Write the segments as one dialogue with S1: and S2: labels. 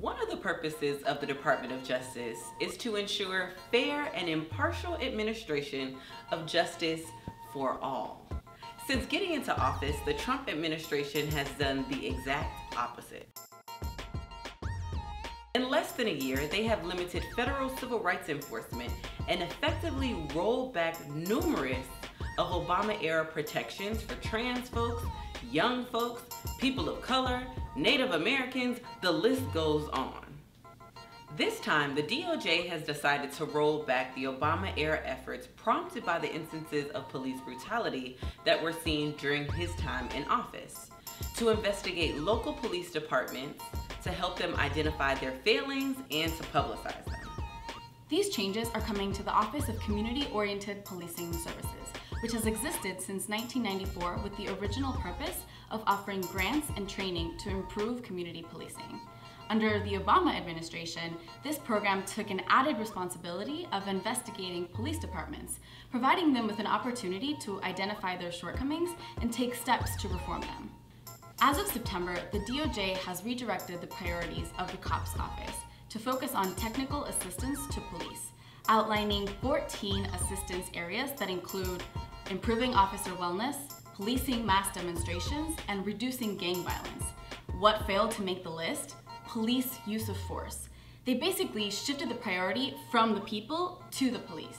S1: One of the purposes of the Department of Justice is to ensure fair and impartial administration of justice for all. Since getting into office, the Trump administration has done the exact opposite. In less than a year, they have limited federal civil rights enforcement and effectively rolled back numerous of Obama era protections for trans folks, young folks, people of color, Native Americans, the list goes on. This time, the DOJ has decided to roll back the Obama era efforts prompted by the instances of police brutality that were seen during his time in office, to investigate local police departments, to help them identify their failings, and to publicize them.
S2: These changes are coming to the Office of Community Oriented Policing Services, which has existed since 1994 with the original purpose of offering grants and training to improve community policing. Under the Obama administration, this program took an added responsibility of investigating police departments, providing them with an opportunity to identify their shortcomings and take steps to reform them. As of September, the DOJ has redirected the priorities of the COPS office to focus on technical assistance to police, outlining 14 assistance areas that include improving officer wellness, policing mass demonstrations, and reducing gang violence. What failed to make the list? Police use of force. They basically shifted the priority from the people to the police.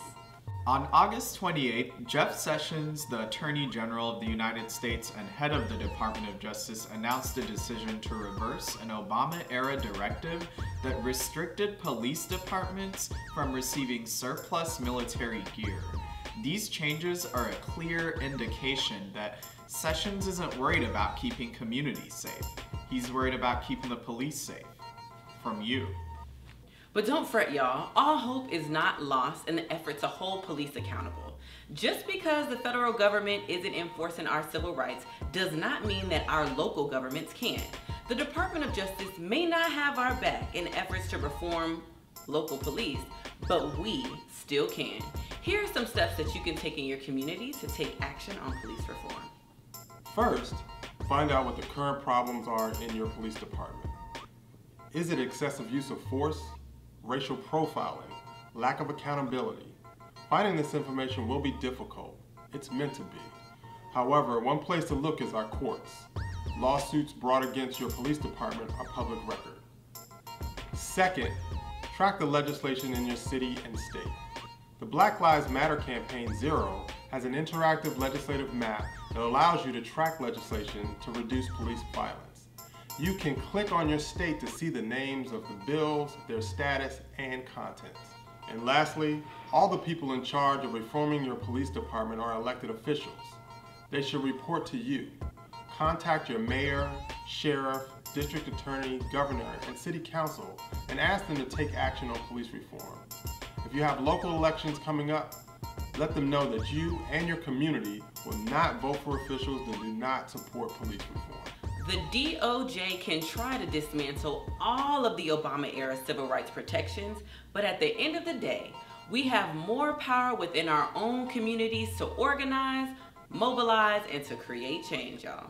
S3: On August 28, Jeff Sessions, the Attorney General of the United States and head of the Department of Justice, announced a decision to reverse an Obama era directive that restricted police departments from receiving surplus military gear. These changes are a clear indication that Sessions isn't worried about keeping communities safe. He's worried about keeping the police safe. From you.
S1: But don't fret, y'all. All hope is not lost in the effort to hold police accountable. Just because the federal government isn't enforcing our civil rights does not mean that our local governments can't. The Department of Justice may not have our back in efforts to reform local police, but we still can. Here are some steps that you can take in your community to take action on police reform.
S4: First, find out what the current problems are in your police department. Is it excessive use of force, racial profiling, lack of accountability? Finding this information will be difficult. It's meant to be. However, one place to look is our courts. Lawsuits brought against your police department are public record. Second, track the legislation in your city and state. The Black Lives Matter campaign Zero has an interactive legislative map that allows you to track legislation to reduce police violence. You can click on your state to see the names of the bills, their status, and contents. And lastly, all the people in charge of reforming your police department are elected officials. They should report to you. Contact your mayor, sheriff, district attorney, governor, and city council and ask them to take action on police reform. If you have local elections coming up, let them know that you and your community will not vote for officials that do not support police reform.
S1: The DOJ can try to dismantle all of the Obama era civil rights protections, but at the end of the day, we have more power within our own communities to organize, mobilize, and to create change, y'all.